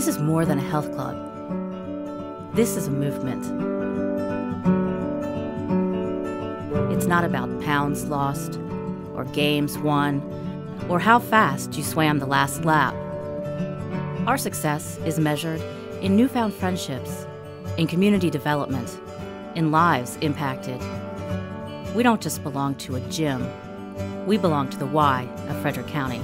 This is more than a health club. This is a movement. It's not about pounds lost, or games won, or how fast you swam the last lap. Our success is measured in newfound friendships, in community development, in lives impacted. We don't just belong to a gym, we belong to the Y of Frederick County.